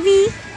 baby.